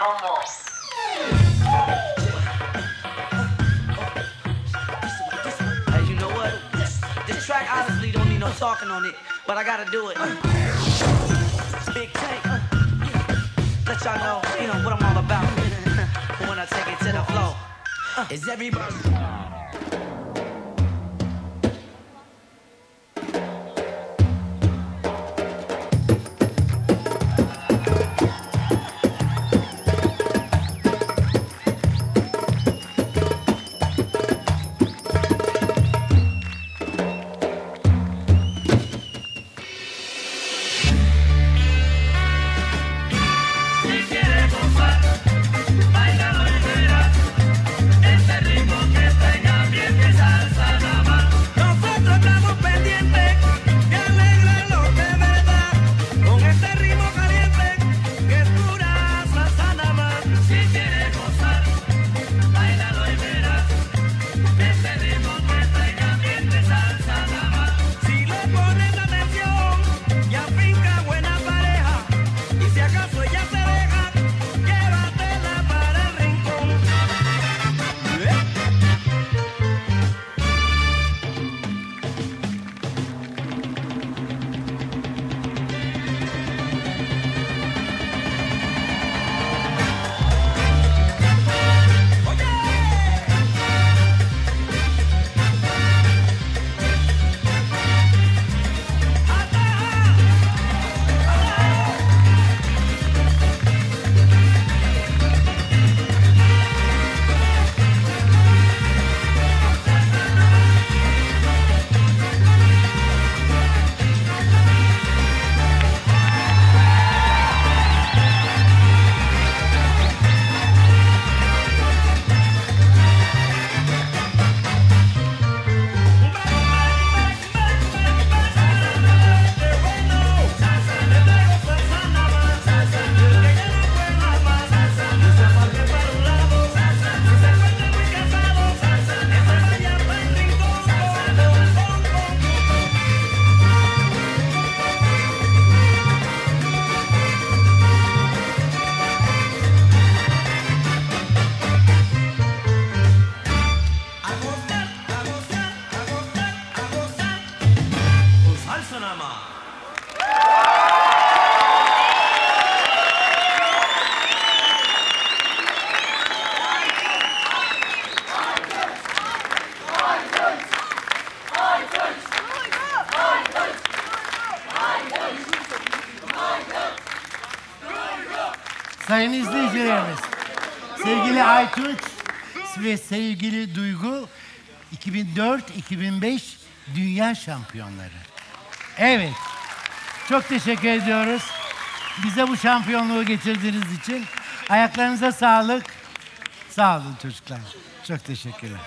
On. Hey, you know what? This track honestly don't need no talking on it, but I gotta do it. Uh. Big tank. Uh. Let y'all know, you know what I'm all about. when I take it to the flow. Uh. Is everybody Sayın izleyicilerimiz, sevgili Aytunç ve sevgili Duygu 2004-2005 dünya şampiyonları. Evet, çok teşekkür ediyoruz. Bize bu şampiyonluğu getirdiğiniz için. Ayaklarınıza sağlık. Sağ olun çocuklar. Çok teşekkürler.